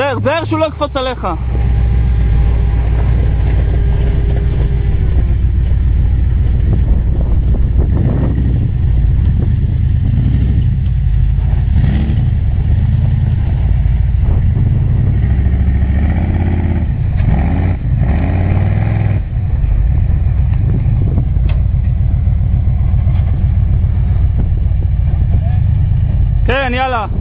זהר, זהר שהוא לא יקפוץ עליך. כן, יאללה.